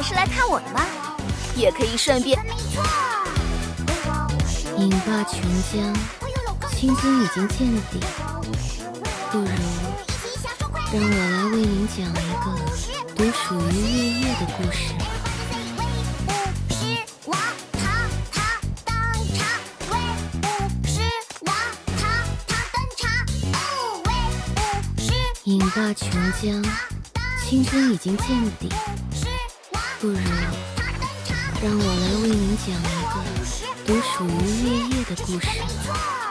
是来看我的吗？也可以顺便。饮罢琼浆，青筋已经见底，不如让我来为您讲一个独属于月夜的故事。饮罢琼浆，青筋已经见底，不如让我来为您讲一个独属于月夜的故事。